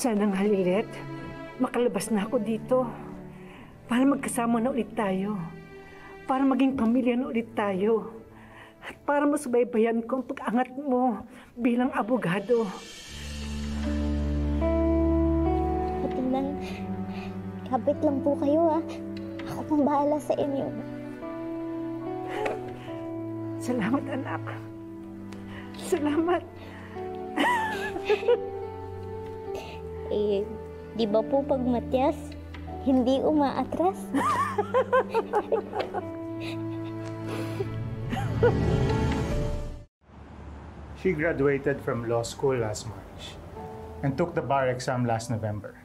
Sana nga, Lilet, makalabas na ako dito. Para magkasama na ulit tayo. Para maging pamilya na ulit tayo. At para masubaybayan ko ang pag-angat mo bilang abogado. Ate Nang, kapit lang po kayo ah. Ako pang bahala sa inyo. Salamat, anak. Salamat. Eh, di ba po pag matyas, hindi umaatras? She graduated from law school last March and took the bar exam last November.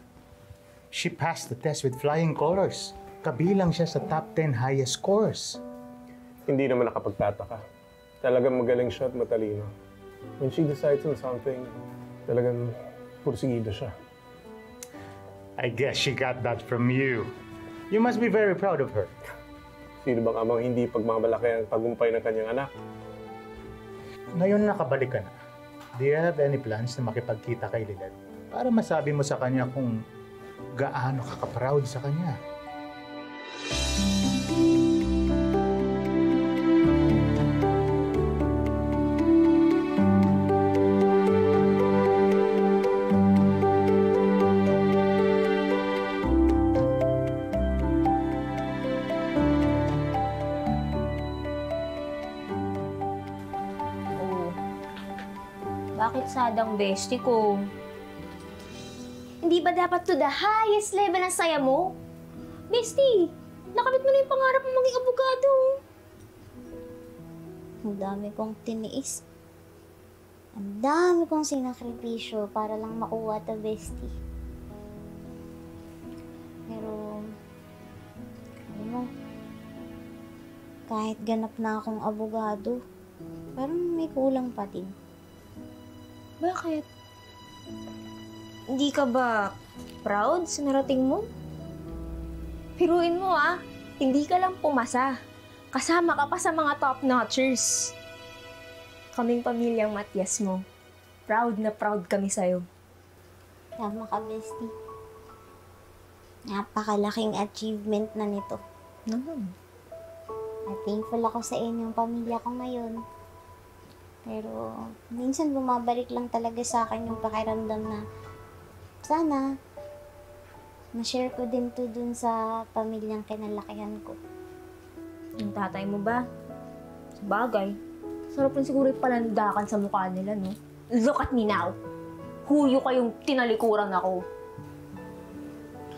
She passed the test with flying colors. Kabilang siya sa top 10 highest scores. Hindi naman nakapagtataka. Talagang magaling siya at matalino. When she decides on something, talagang pursigido siya. I guess she got that from you. You must be very proud of her. Sino bang amang hindi pagmamalaki ang tagumpay ng kanyang anak? Ngayon nakabalik ka na. Do you have any plans na makipagkita kay Lilet? Para masabi mo sa kanya kung gaano ka ka-proud sa kanya. Bakit sadang bestie ko? Hindi ba dapat to the highest level ang saya mo? Bestie, nakamit mo na yung pangarap mo maging abogado. Ang dami kong tiniis. Ang dami kong sinakripisyo para lang makuha ta bestie. Pero, alam mo, kahit ganap na akong abogado, parang may kulang pa din. Bakit? Hindi ka ba proud sa narating mo? Piruin mo ah, hindi ka lang pumasa. Kasama ka pa sa mga top-notchers. Kaming pamilyang Matias mo. Proud na proud kami sa'yo. Tama ka, bestie. Napakalaking achievement na nito. Naman. At thankful ako sa inyong pamilya ko ngayon. Pero, minsan bumabalik lang talaga sa akin yung pakiramdam na sana ma-share ko din to dun sa pamilyang kinalakihan ko. Yung tatay mo ba? Sa bagay. Sarap rin siguro yung palandakan sa mukha nila, no? Look at me now! Huyo kayong tinalikuran ako.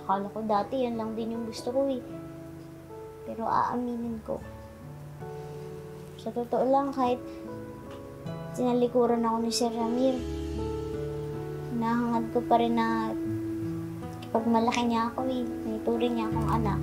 Akala ko dati yan lang din yung gusto ko eh. Pero aaminin ko. Sa totoo lang, kahit sinalikuran ako ni Sir Ramir, nahangad ko pa rin na kapag malaki niya ako eh, niya akong anak.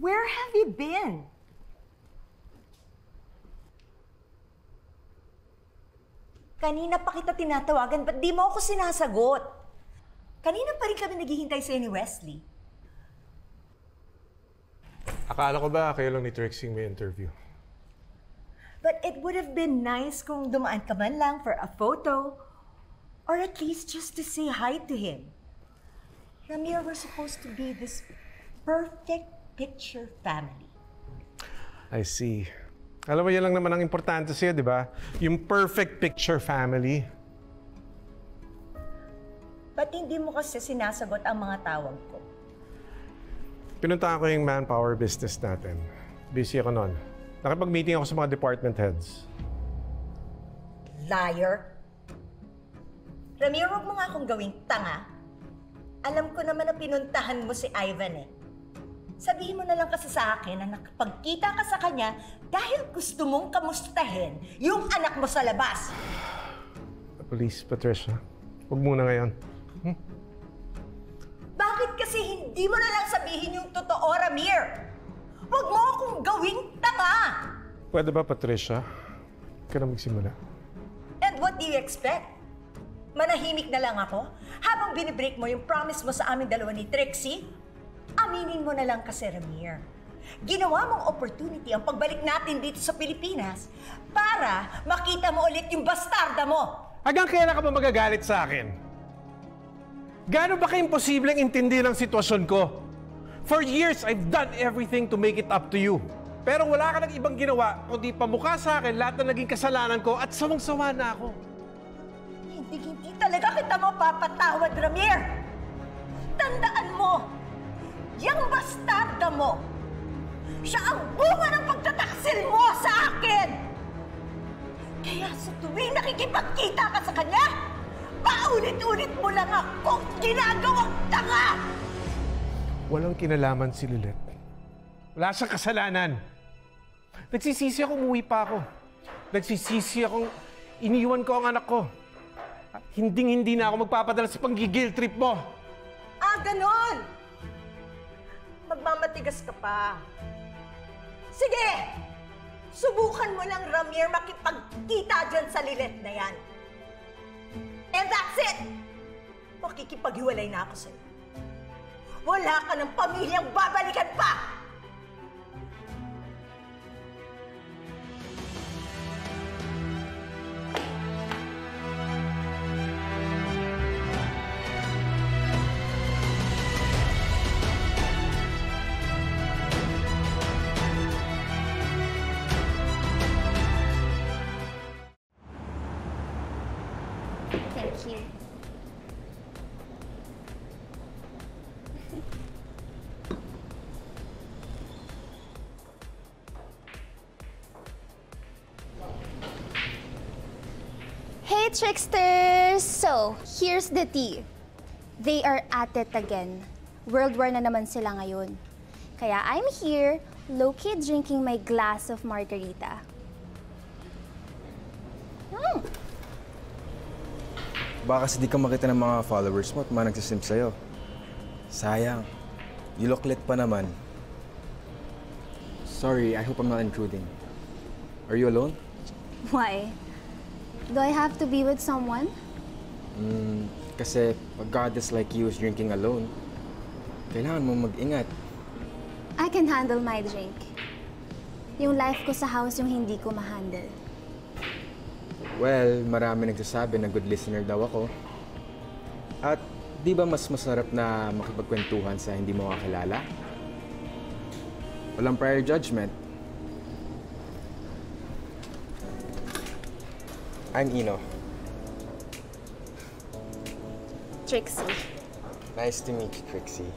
Where have you been? Kanina pa kita tinatawagan, ba't di mo ako sinasagot? Kanina pa rin kami naghihintay sa'yo ni Wesley. Akala ko ba kayo lang ni Trixie may interview? But it would have been nice kung dumaan ka man lang for a photo or at least just to say hi to him. Ramir, we're supposed to be this perfect picture family. I see. Alam mo, yan lang naman ang importante sa'yo, di ba? Yung perfect picture family. Ba't hindi mo kasi sinasagot ang mga tawag ko? Pinuntahan ko yung manpower business natin. Busy ako noon. Nakipag-meeting ako sa mga department heads. Liar! Ramiro, huwag mo nga akong gawing tanga. Alam ko naman na pinuntahan mo si Ivan eh. Sabihin mo na lang kasi sa akin na nakapagkita ka sa kanya dahil gusto mong kamustahin yung anak mo sa labas. Please, Patricia. Huwag muna ngayon. Bakit kasi hindi mo na lang sabihin yung totoo, Ramir? Huwag mo akong gawing tanga! Pwede ba, Patricia? Huwag ka na magsimula. And what do you expect? Manahimik na lang ako habang binibreak mo yung promise mo sa amin dalawa ni Trixie? Aminin mo na lang kasi, Ramir. Ginawa mong opportunity ang pagbalik natin dito sa Pilipinas para makita mo ulit yung bastarda mo. Hanggang kailan ka ba magagalit sa akin? Gaano ba ka-imposibleng intindihin ang sitwasyon ko? For years, I've done everything to make it up to you. Pero wala ka nang ibang ginawa kundi pamukha sa akin lahat na naging kasalanan ko at sawang-sawa na ako. Hindi, hindi talaga kita mapapatawad, Ramir! Tandaan mo, yung bastarda mo, siya ang bunga ng pagtataksil mo sa akin! Kaya sa tuwing nakikipagkita ka sa kanya, paulit-ulit mo lang akong ginagawang tanga! Walang kinalaman si Lilith. Wala siyang kasalanan. Nagsisisi ako, umuwi pa ako. Nagsisisi akong iniwan ko ang anak ko. At hinding-hindi na ako magpapadala sa panggigil trip mo. Ah, ganon! Magmamatigas ka pa. Sige! Subukan mo lang, Ramir, makipagkita dyan sa lilet na yan. And that's it! Makikipaghiwalay na ako sa'yo. Wala ka ng pamilyang babalikan pa! Tricksters! So, here's the tea. They are at it again. World War na naman sila ngayon. Kaya I'm here, low-key drinking my glass of margarita. Hmm. Baka kasi di ka makita ng mga followers mo at mga nagsisimp sa'yo. Sayang. You look lit pa naman. Sorry, I hope I'm not intruding. Are you alone? Why? Do I have to be with someone? Mm, kasi a goddess like you is drinking alone. Kailangan mo mag-ingat. I can handle my drink. Yung life ko sa house yung hindi ko ma-handle. Well, marami nagsasabi na good listener daw ako. At di ba mas masarap na makipagkwentuhan sa hindi mo kakilala? Walang prior judgment. I'm Eno. Trixie. Nice to meet you, Trixie.